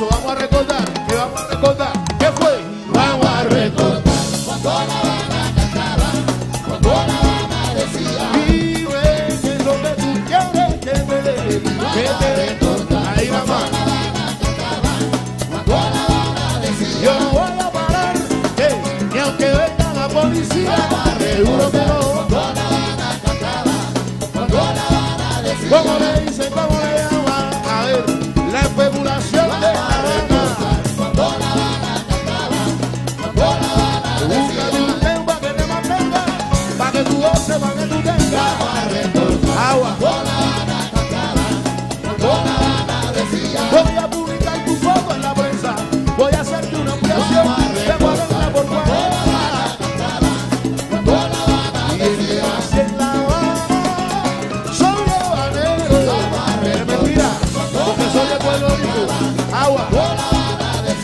vamos a recordar, que vamos a recordar. ¿Qué fue? Vamos a recordar. Cuando la Habana cantaba, cuando la Habana decía, Vive, que es lo que tú quieres que te dé. Que te dé. Ahí más. cuando la Habana decía, Yo no voy a parar, eh, ni aunque venga la policía.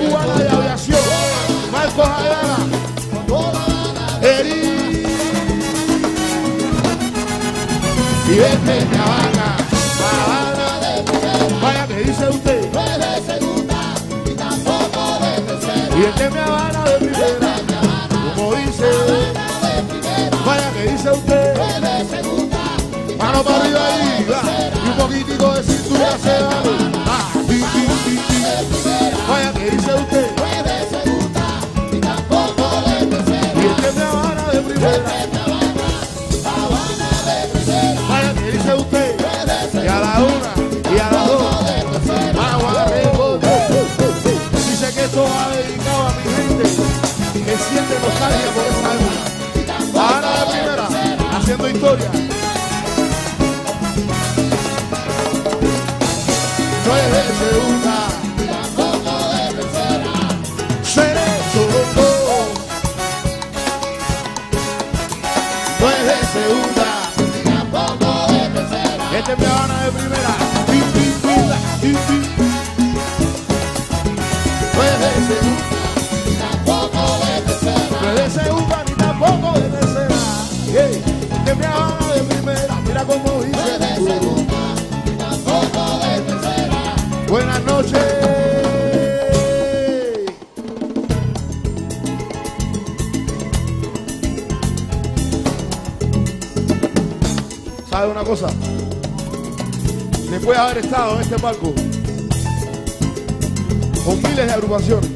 Cubana de Aviación, Marcos Ayala, Eri. Y este es La Habana, La Habana. Vaya que dice usted. no es de segunda y tampoco de tercera, Y este me Habana de primera, como dice, de primera, vaya que dice usted, no es de segunda mano para arriba ahí, va, y un poquitico de cintura se vale, que dice usted, no es de segunda y tampoco de tercera, y este me Habana de primera, Habana de tercera, vaya que dice usted, y a la una, y a las dos, dice que esto va dedicado a mi gente, que siente nostalgia por esa época, Habana de primera, haciendo historia. Es mi Habana de primera. No es de segunda, tampoco de tercera, no es de segunda ni tampoco de tercera. Hey, es mi Habana de primera, mira cómo dice. tampoco de tercera, Buenas noches. ¿Sabe una cosa? Después de haber estado en este palco con miles de agrupaciones,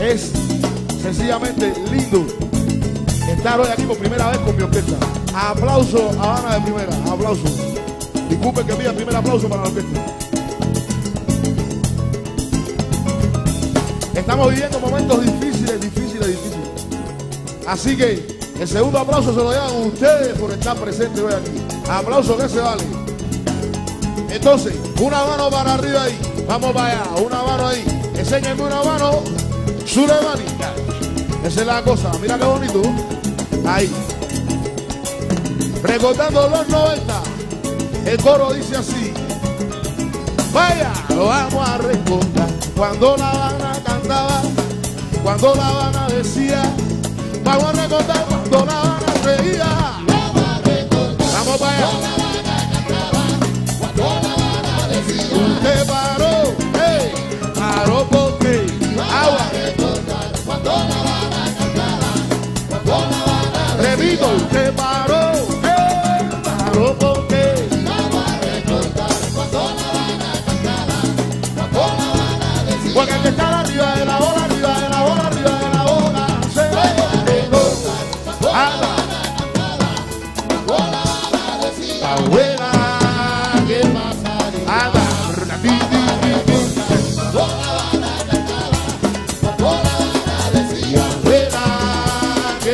es sencillamente lindo estar hoy aquí por primera vez con mi orquesta. Aplauso a Habana de primera, aplauso. Disculpen que pida el primer aplauso para la orquesta. Estamos viviendo momentos difíciles, difíciles, difíciles. Así que el segundo aplauso se lo llevan ustedes por estar presentes hoy aquí. Aplauso que se vale. Entonces, una mano para arriba ahí. Vamos para allá, una mano ahí. Enséñenme una mano. Surevani. Esa es la cosa. Mira qué bonito. Ahí. Recordando los 90. El coro dice así. Vaya, lo vamos a recordar. Cuando la Habana cantaba, cuando la Habana decía, vamos a recordar cuando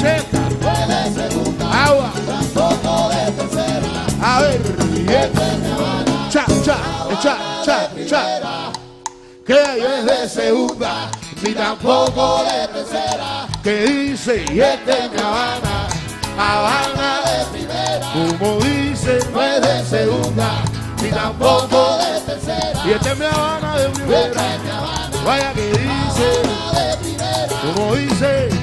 Francesca, de segunda, agua, poco de tercera, a ver, este cha, cha, cha, cha, cha. Que es de segunda, ni tampoco de tercera. Que dice, y este es mi Habana, Habana de primera. Como dice, no es de segunda, ni tampoco de tercera. Y este es mi Habana de primera. Vaya que dice, como dice,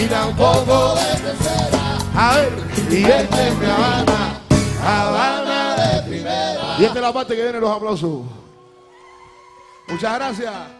ni tampoco de tercera, A ver, y este es mi Habana, Habana de primera. Y esta es la parte que viene los aplausos. Muchas gracias.